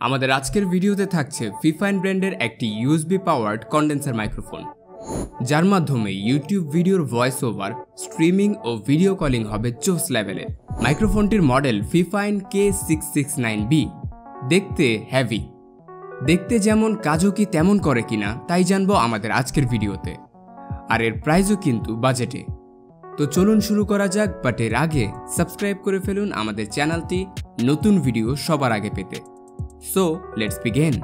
আমাদের আজকের ভিডিওতে থাকছে ফিফাইন ব্র্যান্ডের একটি ইউএসবি পাওয়ার্ড কন্ডেন্সার মাইক্রোফোন যার মাধ্যমে ইউটিউব ভিডিওর ভয়েস ওভার স্ট্রিমিং ও ভিডিও কলিং হবে চোস লেভেলের মাইক্রোফোনটির model Fifine K six six nine B দেখতে হ্যাভি দেখতে যেমন কাজও কি তেমন করে কিনা, তাই জানব আমাদের আজকের ভিডিওতে। আর এর প্রাইজও কিন্তু বাজেটে তো চলুন শুরু করা যাক বাট এর আগে সাবস্ক্রাইব করে ফেলুন আমাদের চ্যানেলটি নতুন ভিডিও সবার আগে পেতে। সো লেটস বিগেন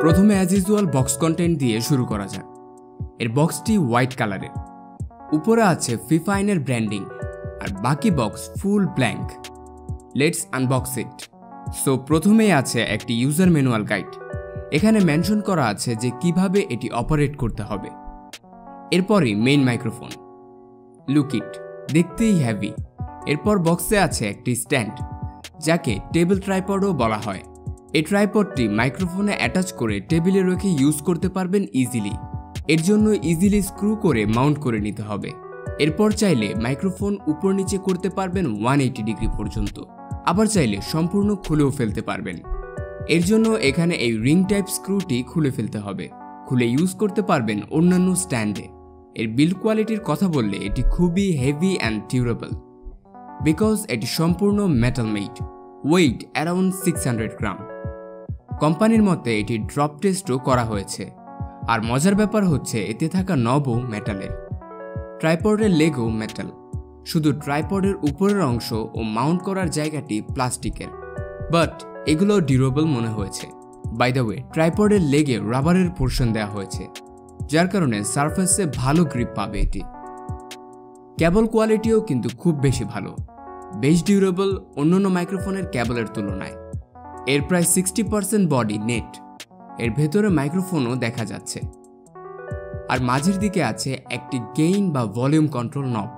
প্রথমে অ্যাজ ইউজুয়াল বক্স কন্টেন্ট দিয়ে শুরু করা যাক। এর বক্সটি হোয়াইট কালারের উপরে আছে ফিফাইনের ব্র্যান্ডিং আর বাকি box full blank let's unbox it so প্রথমেই আছে একটি ইউজার ম্যানুয়াল গাইড এখানে মেনশন করা আছে যে কীভাবে এটি অপারেট করতে হবে। এরপরই মেইন মাইক্রোফোন লুক ইট দেখতেই হ্যাভি এরপর বক্সে আছে একটি স্ট্যান্ড যাকে টেবিল ট্রাইপডও বলা হয়। এই ট্রাইপডটি মাইক্রোফোনে অ্যাটাচ করে টেবিলে রেখে ইউজ করতে পারবেন ইজিলি এর জন্য ইজিলি স্ক্রু করে মাউন্ট করে নিতে হবে। এরপর চাইলে মাইক্রোফোন উপর নিচে করতে পারবেন ওয়ান এইটি ডিগ্রি পর্যন্ত। আবার চাইলে সম্পূর্ণ খুলেও ফেলতে পারবেন। এর জন্য এখানে এই রিং টাইপ স্ক্রুটি খুলে ফেলতে হবে। খুলে ইউজ করতে পারবেন অন্যান্য স্ট্যান্ডে এর বিল্ড কোয়ালিটির কথা বললে এটি খুবই হেভি অ্যান্ড ডিউরেবল বিকজ এটি সম্পূর্ণ metal made weight around six hundred gram কোম্পানির মতে এটি ড্রপ টেস্টও করা হয়েছে। আর মজার ব্যাপার হচ্ছে এতে থাকা নবও মেটালের ট্রাইপডের লেগও মেটাল শুধু ট্রাইপডের উপরের অংশ ও মাউন্ট করার জায়গাটি প্লাস্টিকের বাট এগুলো ডিউরেবল মনে হয়েছে। বাই দ্য ওয়ে ট্রাইপডের লেগে রাবারের পোর্শন দেওয়া হয়েছে। যার কারণে সারফেসে ভালো গ্রিপ পাবে এটি। ক্যাবল কোয়ালিটিও কিন্তু খুব বেশি ভালো। বেশ ডিউরেবল অন্যান্য মাইক্রোফোনের ক্যাবলের তুলনায়। এর প্রায় সিক্সটি পার্সেন্ট বডি নেট এর ভেতরে মাইক্রোফোনও দেখা যাচ্ছে। আর মাঝের দিকে আছে একটি গেইন বা ভলিউম কন্ট্রোল নব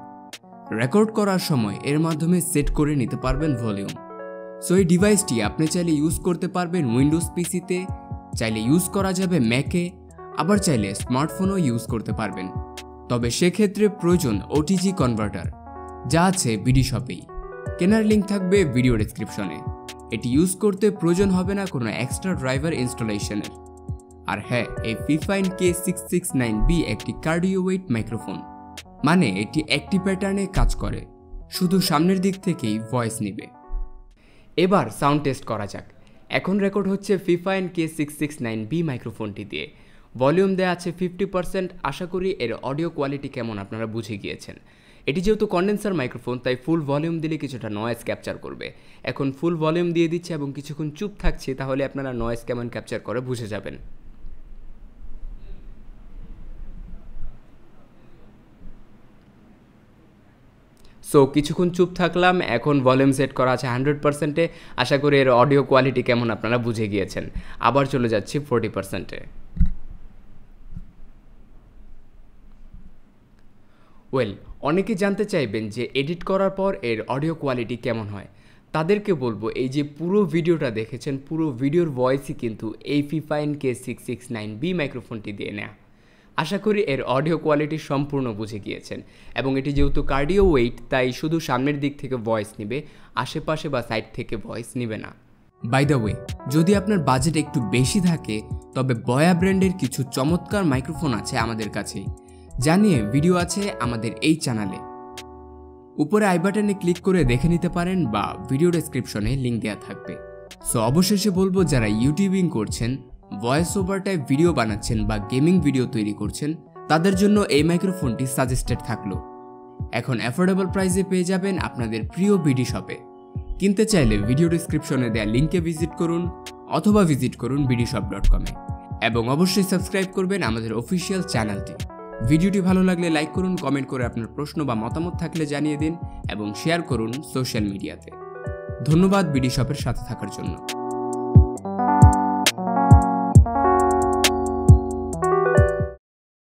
রেকর্ড করার সময় এর মাধ্যমে সেট করে নিতে পারবেন ভলিউম সো এই ডিভাইসটি আপনি চাইলে ইউজ করতে পারবেন উইন্ডোজ পিসিতে চাইলে ইউজ করা যাবে ম্যাকে আবার চাইলে স্মার্টফোনও ইউজ করতে পারবেন। তবে সেক্ষেত্রে প্রয়োজন ওটিজি কনভার্টার যা আছে বিডি শপেই কেনার লিঙ্ক থাকবে ভিডিও ডিসক্রিপশনে এটি ইউজ করতে প্রয়োজন হবে না কোনো এক্সট্রা ড্রাইভার ইনস্টলেশনের আর হ্যাঁ এই Fifine K six six nine B একটি কার্ডিও ওয়েট মাইক্রোফোন মানে এটি একটি প্যাটার্নে কাজ করে, শুধু সামনের দিক থেকেই ভয়েস নেবে। এবার সাউন্ড টেস্ট করা যাক। এখন রেকর্ড হচ্ছে Fifine K six six nine B মাইক্রোফোনটি দিয়ে। ভলিউম দেওয়া আছে ফিফটি পার্সেন্ট। আশা করি এর অডিও কোয়ালিটি কেমন আপনারা বুঝে গিয়েছেন। এটি যেহেতু কন্ডেন্সার মাইক্রোফোন তাই ফুল ভলিউম দিলে কিছুটা নয়েজ ক্যাপচার করবে। এখন ফুল ভলিউম দিয়ে দিচ্ছে এবং কিছুক্ষণ চুপ থাকছে, তাহলে আপনারা নয়েজ কেমন ক্যাপচার করে বুঝে যাবেন। সো কিছুক্ষণ চুপ থাকলাম, এখন ভলিউম সেট করা আছে হান্ড্রেড পার্সেন্টে আশা করি এর অডিও কোয়ালিটি কেমন আপনারা বুঝে গিয়েছেন। আবার চলে যাচ্ছি ফোরটি পার্সেন্টে ওয়েল অনেকে জানতে চাইবেন যে এডিট করার পর এর অডিও কোয়ালিটি কেমন হয়। তাদেরকে বলব, এই যে পুরো ভিডিওটা দেখেছেন, পুরো ভিডিওর ভয়েসই কিন্তু এই Fifine K six six nine B মাইক্রোফোনটি দিয়ে নেয়া। আশা করি এর অডিও কোয়ালিটি সম্পূর্ণ বুঝে গিয়েছেন। এবং এটি যেহেতু কার্ডিও ওয়েট তাই শুধু সামনের দিক থেকে ভয়েস নেবে, আশেপাশে বা সাইড থেকে ভয়েস নেবে না। বাই দ্য ওয়ে যদি আপনার বাজেট একটু বেশি থাকে, তবে বয়া ব্র্যান্ডের কিছু চমৎকার মাইক্রোফোন আছে আমাদের কাছেই। জানিয়ে ভিডিও আছে আমাদের এই চ্যানেলে উপরে আই বাটনে ক্লিক করে দেখে নিতে পারেন বা ভিডিও ডেসক্রিপশনে লিঙ্ক দেওয়া থাকবে। সো অবশেষে বলব, যারা ইউটিউবিং করছেন ভয়েস ওভার টাইপ ভিডিও বানাচ্ছেন বা গেমিং ভিডিও তৈরি করছেন, তাদের জন্য এই মাইক্রোফোনটি সাজেস্টেড থাকল। এখন অ্যাফোর্ডেবল প্রাইসে পেয়ে যাবেন আপনাদের প্রিয় বিডি শপে কিনতে চাইলে ভিডিও ডিসক্রিপশনে দেওয়া লিঙ্কে ভিজিট করুন অথবা ভিজিট করুন বিডি শপ ডট কমে এবং অবশ্যই সাবস্ক্রাইব করবেন আমাদের অফিসিয়াল চ্যানেলটি ভিডিওটি ভালো লাগলে লাইক করুন, কমেন্ট করে আপনার প্রশ্ন বা মতামত থাকলে জানিয়ে দিন এবং শেয়ার করুন সোশ্যাল মিডিয়াতে। ধন্যবাদ বিডি শপের সাথে থাকার জন্য।